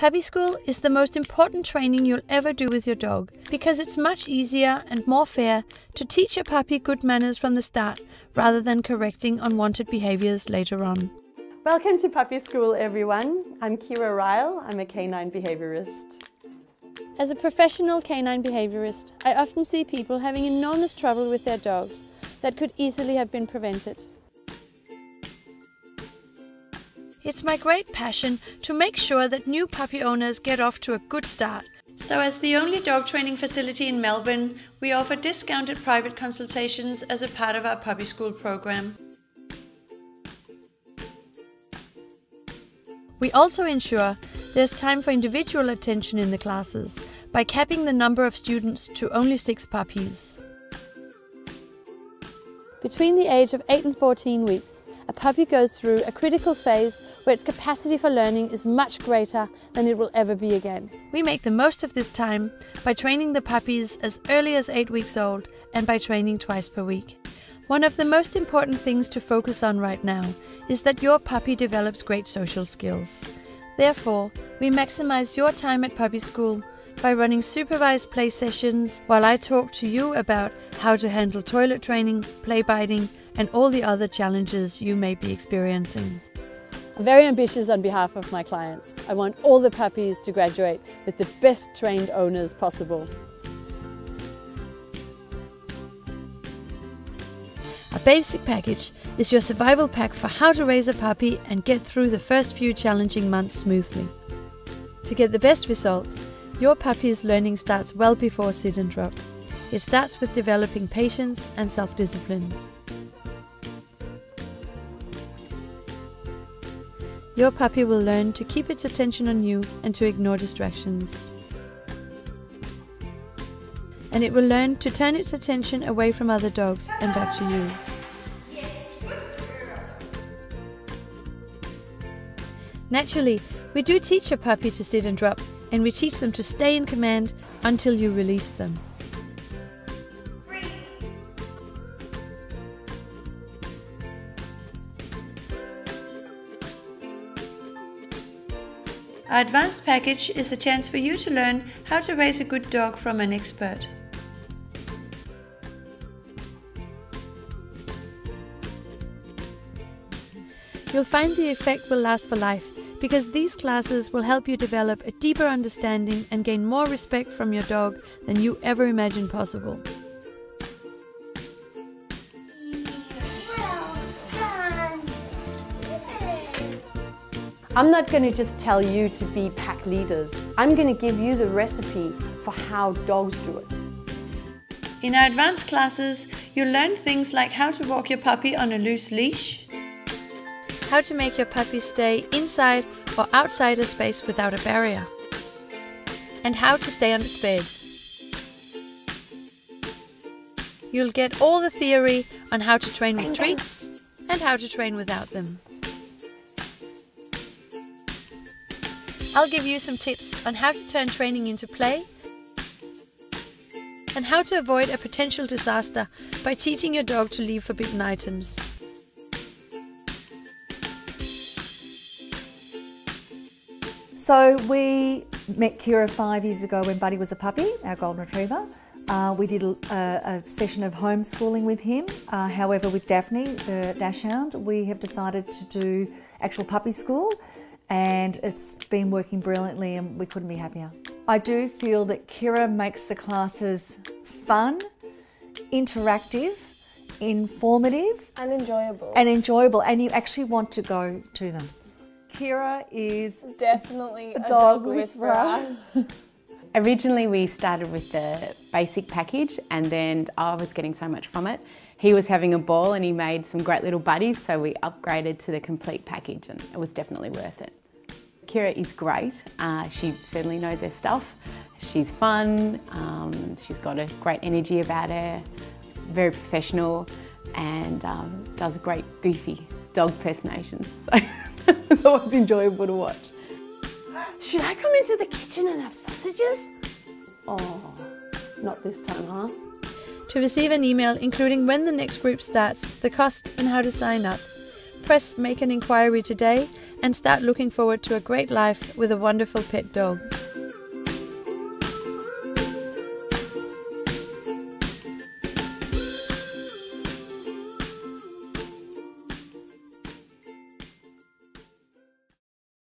Puppy school is the most important training you'll ever do with your dog because it's much easier and more fair to teach a puppy good manners from the start rather than correcting unwanted behaviors later on. Welcome to Puppy School, everyone. I'm Kira Ryle. I'm a canine behaviourist. As a professional canine behaviourist, I often see people having enormous trouble with their dogs that could easily have been prevented. It's my great passion to make sure that new puppy owners get off to a good start. So, as the only dog training facility in Melbourne, we offer discounted private consultations as a part of our puppy school program. We also ensure there's time for individual attention in the classes by capping the number of students to only six puppies. Between the age of 8 and 14 weeks, a puppy goes through a critical phase where its capacity for learning is much greater than it will ever be again. We make the most of this time by training the puppies as early as 8 weeks old and by training twice per week. One of the most important things to focus on right now is that your puppy develops great social skills. Therefore, we maximize your time at puppy school by running supervised play sessions while I talk to you about how to handle toilet training, play biting, and all the other challenges you may be experiencing. I'm very ambitious on behalf of my clients. I want all the puppies to graduate with the best trained owners possible. A basic package is your survival pack for how to raise a puppy and get through the first few challenging months smoothly. To get the best result, your puppy's learning starts well before sit and drop. It starts with developing patience and self discipline. Your puppy will learn to keep its attention on you and to ignore distractions. And it will learn to turn its attention away from other dogs and back to you. Naturally, we do teach a puppy to sit and drop, and we teach them to stay in command until you release them. Our advanced package is a chance for you to learn how to raise a good dog from an expert. You'll find the effect will last for life because these classes will help you develop a deeper understanding and gain more respect from your dog than you ever imagined possible. I'm not going to just tell you to be pack leaders. I'm going to give you the recipe for how dogs do it. In our advanced classes, you'll learn things like how to walk your puppy on a loose leash, how to make your puppy stay inside or outside a space without a barrier, and how to stay on its bed. You'll get all the theory on how to train with treats and how to train without them. I'll give you some tips on how to turn training into play and how to avoid a potential disaster by teaching your dog to leave forbidden items. So we met Kira five years ago when Buddy was a puppy, our golden retriever. Uh, we did a, a, session of homeschooling with him. Uh, however, with Daphne, the dachshund, we have decided to do actual puppy school and it's been working brilliantly and we couldn't be happier. I do feel that Kira makes the classes fun, interactive, informative and enjoyable. And enjoyable and you actually want to go to them. Kira is definitely a, a dog, dog whisperer. Originally we started with the basic package and then I was getting so much from it. He was having a ball and he made some great little buddies so we upgraded to the complete package and it was definitely worth it. Kira is great. Uh, she certainly knows her stuff. She's fun, um, she's got a great energy about her, very professional and um, does great goofy dog personations. So it's always enjoyable to watch. Should I come into the kitchen and have sausages? Oh, not this time, huh? To receive an email including when the next group starts, the cost and how to sign up, press Make an Inquiry today and start looking forward to a great life with a wonderful pet dog.